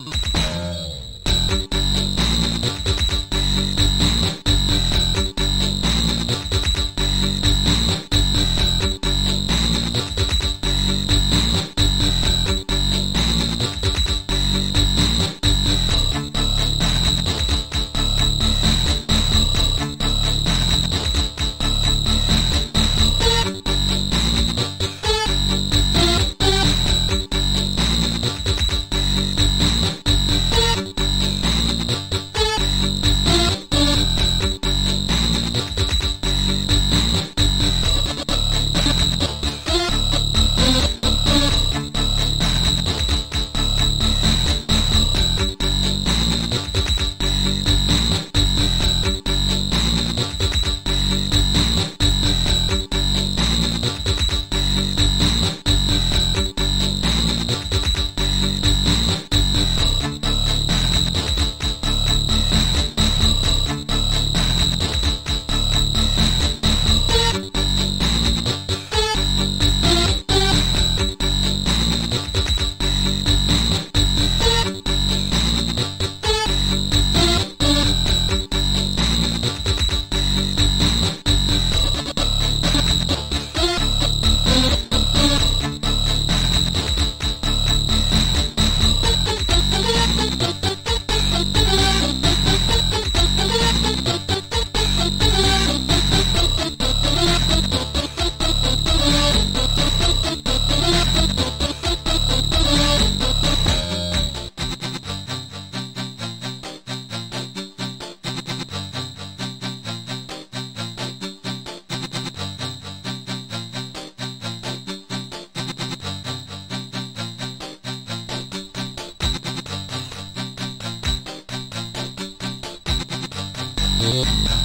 you Thank you.